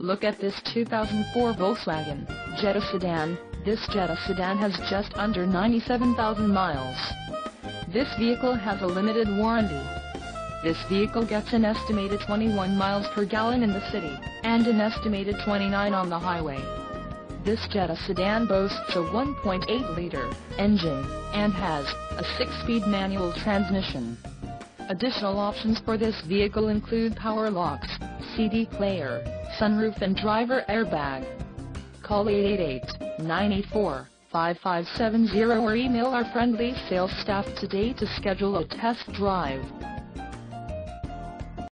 Look at this 2004 Volkswagen Jetta sedan. This Jetta sedan has just under 97,000 miles. This vehicle has a limited warranty. This vehicle gets an estimated 21 miles per gallon in the city, and an estimated 29 on the highway. This Jetta sedan boasts a 1.8-liter engine, and has a 6-speed manual transmission. Additional options for this vehicle include power locks, CD player, sunroof and driver airbag. Call 888-984-5570 or email our friendly sales staff today to schedule a test drive.